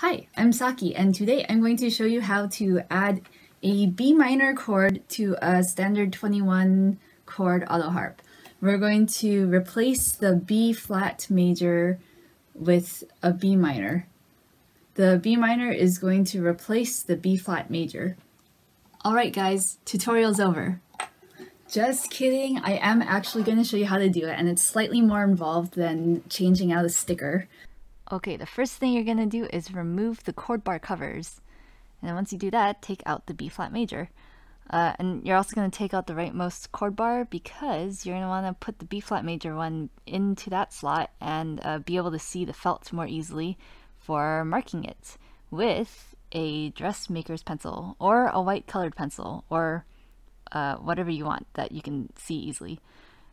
Hi, I'm Saki and today I'm going to show you how to add a B minor chord to a standard 21 chord auto harp. We're going to replace the B flat major with a B minor. The B minor is going to replace the B flat major. Alright guys, tutorial's over. Just kidding, I am actually going to show you how to do it and it's slightly more involved than changing out a sticker. Okay, the first thing you're going to do is remove the chord bar covers. And once you do that, take out the B flat major. Uh, and you're also going to take out the rightmost chord bar because you're going to want to put the B flat major one into that slot and uh, be able to see the felt more easily for marking it with a dressmaker's pencil or a white colored pencil or uh, whatever you want that you can see easily.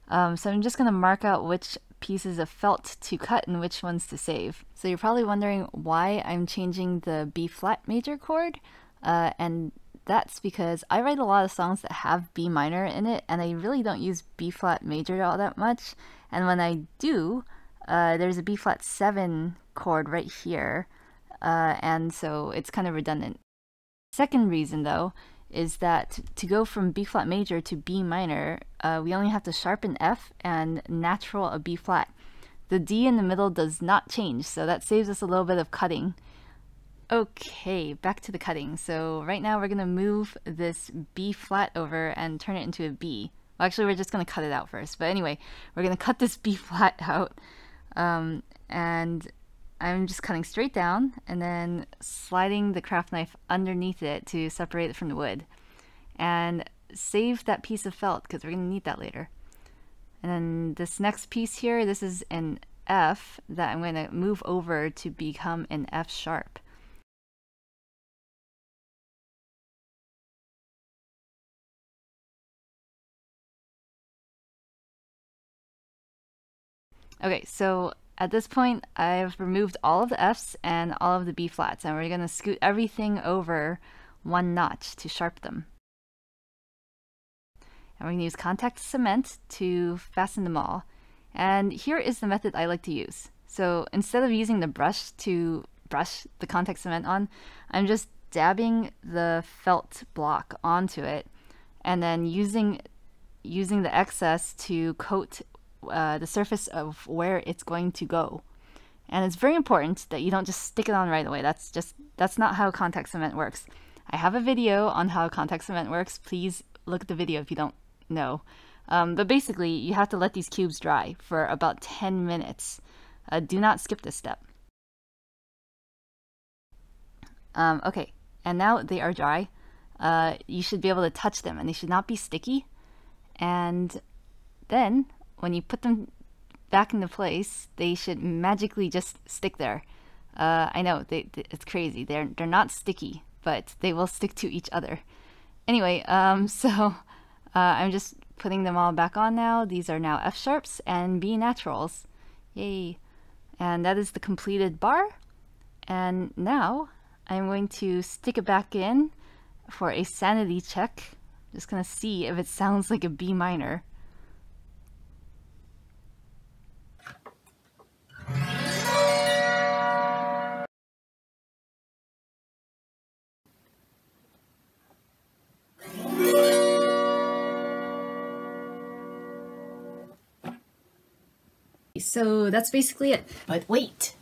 Um, so I'm just going to mark out which pieces of felt to cut and which ones to save. So you're probably wondering why I'm changing the B flat major chord, uh, and that's because I write a lot of songs that have B minor in it, and I really don't use B flat major all that much. And when I do, uh, there's a B flat 7 chord right here, uh, and so it's kind of redundant. Second reason though is that to go from B flat major to B minor, uh, we only have to sharpen F and natural a B flat. The D in the middle does not change, so that saves us a little bit of cutting. Okay, back to the cutting. So right now we're going to move this B flat over and turn it into a B. Well, actually, we're just going to cut it out first. But anyway, we're going to cut this B flat out. Um, and I'm just cutting straight down and then sliding the craft knife underneath it to separate it from the wood. And save that piece of felt because we're going to need that later. And then this next piece here, this is an F that I'm going to move over to become an F sharp. Okay, so at this point, I've removed all of the Fs and all of the B flats, and we're going to scoot everything over one notch to sharp them. And we're going to use contact cement to fasten them all. And here is the method I like to use. So instead of using the brush to brush the contact cement on, I'm just dabbing the felt block onto it and then using using the excess to coat uh, the surface of where it's going to go. And it's very important that you don't just stick it on right away. That's just that's not how contact cement works. I have a video on how contact cement works. Please look at the video if you don't know. Um, but basically, you have to let these cubes dry for about 10 minutes. Uh, do not skip this step. Um, okay, and now they are dry. Uh, you should be able to touch them and they should not be sticky. And then when you put them back into place, they should magically just stick there. Uh, I know they, they, it's crazy. They're they're not sticky, but they will stick to each other. Anyway, um, so uh, I'm just putting them all back on now. These are now F sharps and B naturals. Yay! And that is the completed bar. And now I'm going to stick it back in for a sanity check. Just gonna see if it sounds like a B minor. So that's basically it. But wait,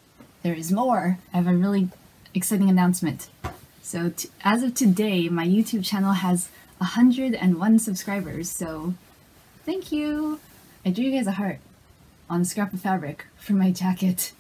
there is more. I have a really exciting announcement. So as of today, my YouTube channel has 101 subscribers, so thank you! I drew you guys a heart on a scrap of fabric for my jacket.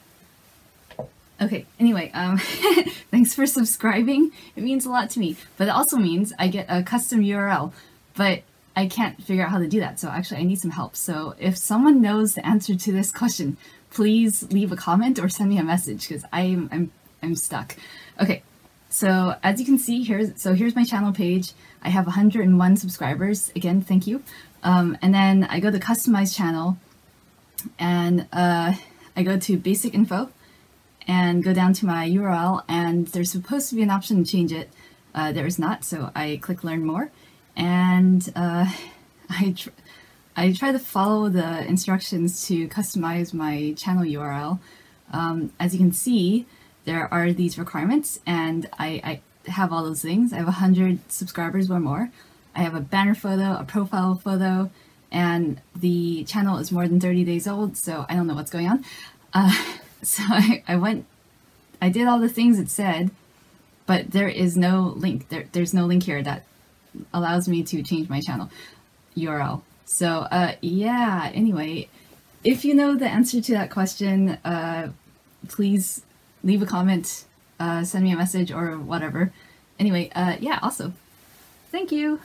Okay, anyway, um, thanks for subscribing. It means a lot to me, but it also means I get a custom URL, but I can't figure out how to do that. So actually I need some help. So if someone knows the answer to this question, please leave a comment or send me a message because I'm, I'm, I'm stuck. Okay, so as you can see here, so here's my channel page. I have 101 subscribers. Again, thank you. Um, and then I go to customize channel and uh, I go to basic info and go down to my URL and there's supposed to be an option to change it. Uh, there is not, so I click learn more and uh, I, tr I try to follow the instructions to customize my channel URL. Um, as you can see, there are these requirements, and I, I have all those things. I have 100 subscribers or more. I have a banner photo, a profile photo, and the channel is more than 30 days old, so I don't know what's going on. Uh, so I, I went, I did all the things it said, but there is no link. There, there's no link here that allows me to change my channel URL. So uh, yeah, anyway, if you know the answer to that question, uh, please leave a comment, uh, send me a message or whatever. Anyway, uh, yeah, also, thank you.